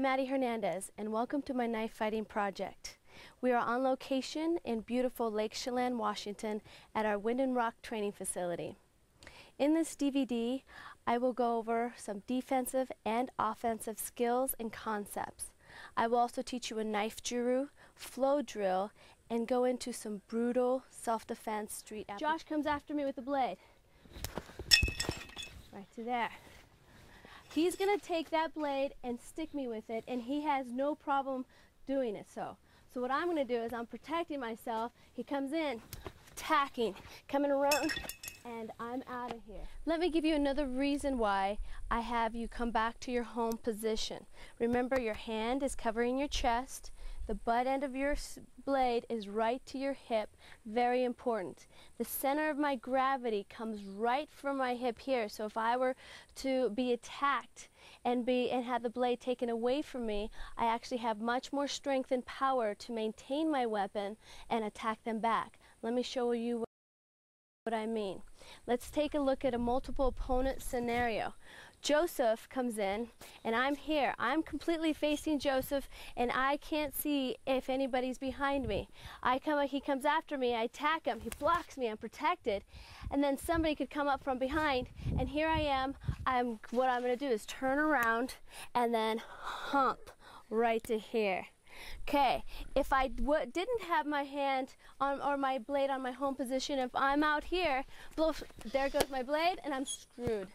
I'm Addy Hernandez, and welcome to my knife fighting project. We are on location in beautiful Lake Chelan, Washington, at our Wind and Rock training facility. In this DVD, I will go over some defensive and offensive skills and concepts. I will also teach you a knife juru, flow drill, and go into some brutal self-defense street. Josh comes after me with the blade. Right to there. He's gonna take that blade and stick me with it, and he has no problem doing it so. So what I'm gonna do is I'm protecting myself. He comes in, attacking, coming around, and I'm out of here. Let me give you another reason why I have you come back to your home position. Remember your hand is covering your chest, the butt end of your blade is right to your hip, very important. The center of my gravity comes right from my hip here, so if I were to be attacked and be and have the blade taken away from me, I actually have much more strength and power to maintain my weapon and attack them back. Let me show you what I mean. Let's take a look at a multiple opponent scenario. Joseph comes in and I'm here. I'm completely facing Joseph and I can't see if anybody's behind me. I come, he comes after me, I attack him, he blocks me, I'm protected. And then somebody could come up from behind and here I am. I'm, what I'm gonna do is turn around and then hump right to here. Okay, if I didn't have my hand on or my blade on my home position, if I'm out here, blow, there goes my blade and I'm screwed.